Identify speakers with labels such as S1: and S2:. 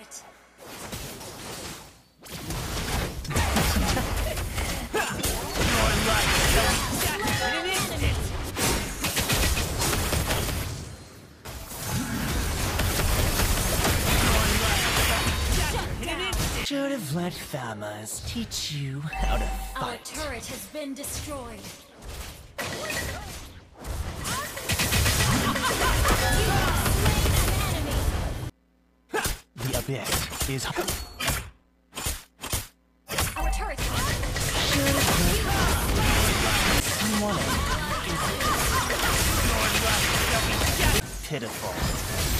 S1: turret.
S2: Should have let Thamuz teach you how to fight.
S1: Our turret has been destroyed.
S2: The is.
S1: Our turret
S2: pitiful.